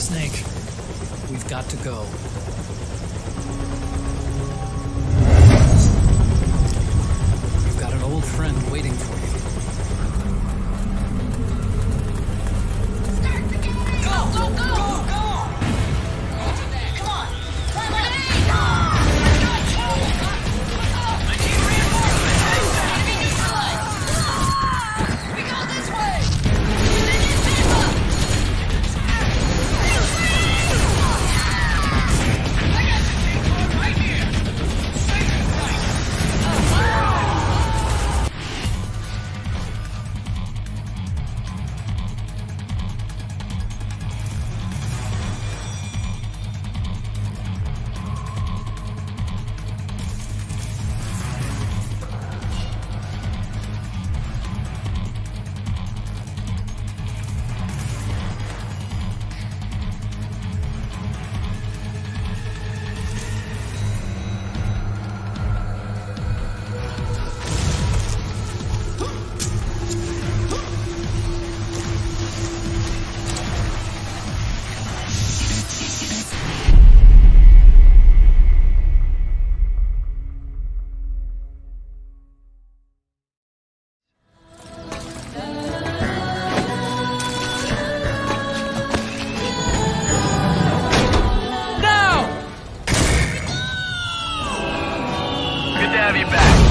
Snake, we've got to go. have you back.